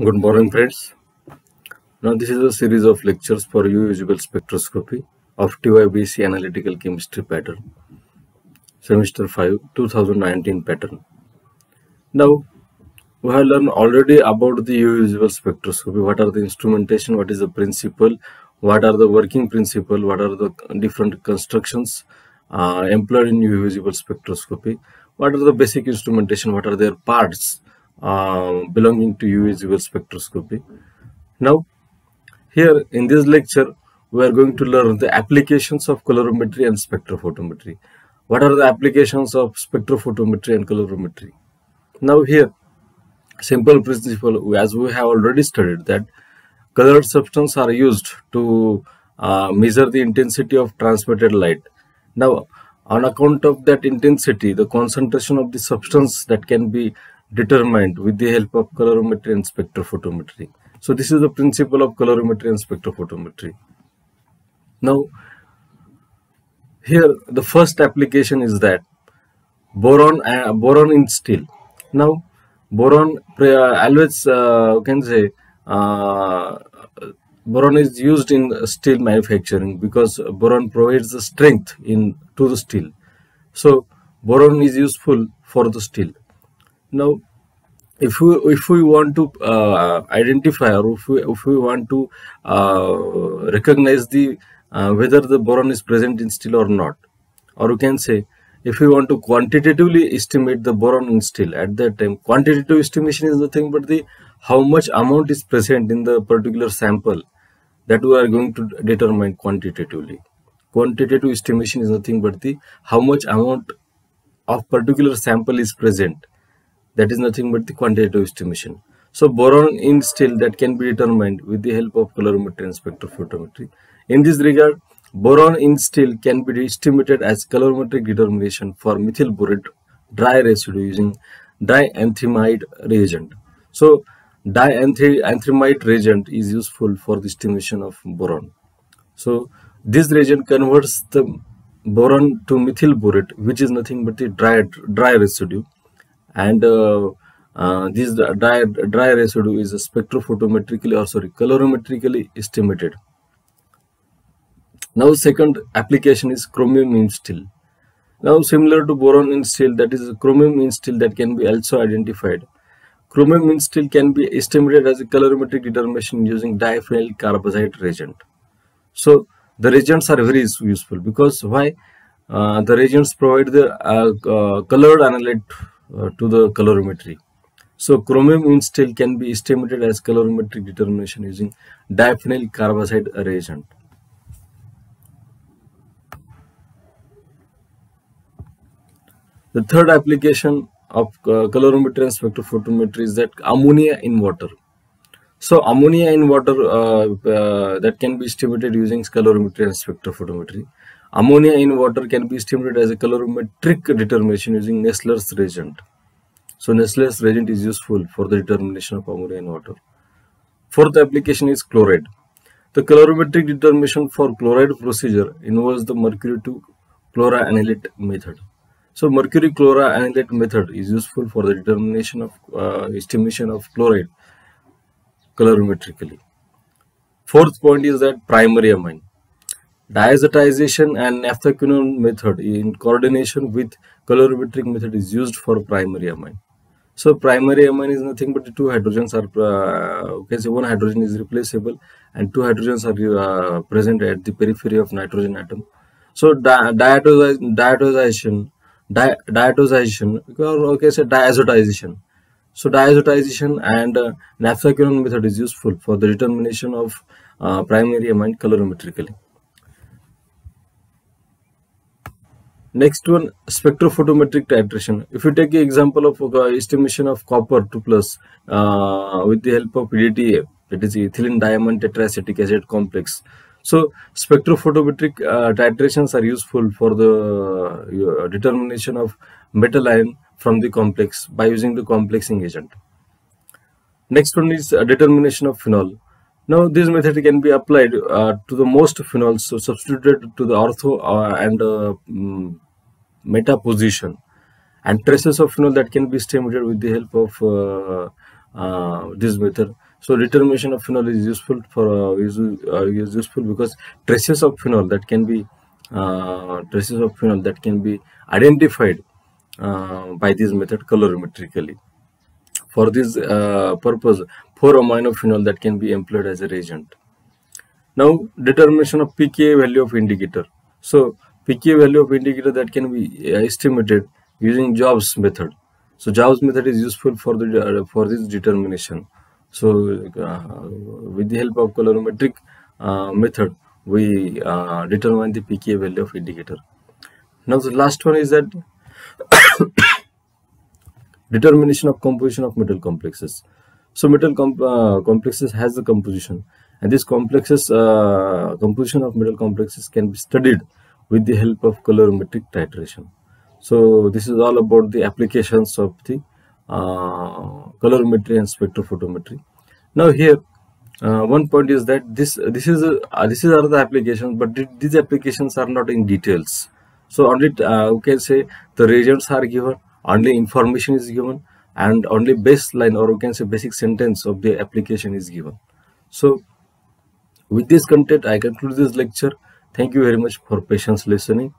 Good morning, friends. Now, this is a series of lectures for UV visible spectroscopy of TYBSc analytical chemistry pattern, semester 5, 2019 pattern. Now, we have learned already about the visible spectroscopy. What are the instrumentation? What is the principle? What are the working principle? What are the different constructions uh, employed in visible spectroscopy? What are the basic instrumentation? What are their parts? Uh, belonging to UV visible spectroscopy. Now, here in this lecture, we are going to learn the applications of colorimetry and spectrophotometry. What are the applications of spectrophotometry and colorimetry? Now here, simple principle, as we have already studied that colored substances are used to uh, measure the intensity of transmitted light. Now, on account of that intensity, the concentration of the substance that can be determined with the help of colorimetry and spectrophotometry. So this is the principle of colorimetry and spectrophotometry. Now, here the first application is that boron uh, boron in steel. Now, boron uh, always uh, can say uh, boron is used in steel manufacturing because boron provides the strength in to the steel. So boron is useful for the steel. Now, if we if we want to uh, identify or if we, if we want to uh, recognize the uh, whether the boron is present in steel or not, or you can say if we want to quantitatively estimate the boron in steel at that time, quantitative estimation is nothing but the how much amount is present in the particular sample that we are going to determine quantitatively. Quantitative estimation is nothing but the how much amount of particular sample is present that is nothing but the quantitative estimation. So boron in steel that can be determined with the help of colorimetry and spectrophotometry. In this regard, boron in steel can be estimated as colorimetric determination for methyl borate dry residue using dianthrimide reagent. So dianthrimide reagent is useful for the estimation of boron. So this reagent converts the boron to methyl borate which is nothing but the dry, dry residue and uh, uh, this dry, dry residue is spectrophotometrically or sorry colorimetrically estimated. Now second application is chromium in steel. Now similar to boron in steel that is chromium in steel that can be also identified. Chromium in steel can be estimated as a colorimetric determination using diphenyl carbazide reagent. So the reagents are very useful because why? Uh, the reagents provide the uh, uh, colored analyte to the colorimetry. So chromium in steel can be estimated as colorimetric determination using diphenyl carbazide reagent. The third application of uh, colorimetry and spectrophotometry is that ammonia in water. So ammonia in water uh, uh, that can be estimated using colorimetry and spectrophotometry. Ammonia in water can be estimated as a colorimetric determination using Nessler's reagent. So Nessler's reagent is useful for the determination of ammonia in water. Fourth application is chloride. The colorimetric determination for chloride procedure involves the mercury to chloranilate method. So mercury chloranilate method is useful for the determination of uh, estimation of chloride colorimetrically. Fourth point is that primary amine. Diazotization and naphthaquinone method in coordination with colorimetric method is used for primary amine. So primary amine is nothing but the two hydrogens are, uh, okay, so one hydrogen is replaceable and two hydrogens are uh, present at the periphery of nitrogen atom. So di diazotization, di diazotization, okay, so diazotization. So diazotization and uh, method is useful for the determination of uh, primary amine colorimetrically. Next one, spectrophotometric titration. If you take the example of uh, estimation of copper 2 plus uh, with the help of EDTA, that is ethylene diamine tetraacetic acid complex. So spectrophotometric uh, titrations are useful for the uh, determination of metal ion from the complex by using the complexing agent. Next one is determination of phenol. Now this method can be applied uh, to the most phenols so substituted to the ortho uh, and uh, um, meta position and traces of phenol that can be estimated with the help of uh, uh, this method. so determination of phenol is useful for uh, is, uh, is useful because traces of phenol that can be uh, traces of phenol that can be identified uh, by this method colorimetrically. For this purpose, 4 amino phenol that can be employed as a reagent. Now, determination of pKa value of indicator. So, pKa value of indicator that can be estimated using Jobs method. So, Jobs method is useful for the for this determination. So, uh, with the help of colorimetric uh, method, we uh, determine the pk value of indicator. Now, the last one is that determination of composition of metal complexes. So, metal uh, complexes has the composition, and this complexes uh, composition of metal complexes can be studied with the help of colorimetric titration. So, this is all about the applications of the uh, colorimetry and spectrophotometry. Now here, uh, one point is that this this is uh, this is other applications, but these applications are not in details. So only uh, we can say the reagents are given, only information is given, and only baseline or we can say basic sentence of the application is given. So with this content, I conclude this lecture. Thank you very much for patience listening.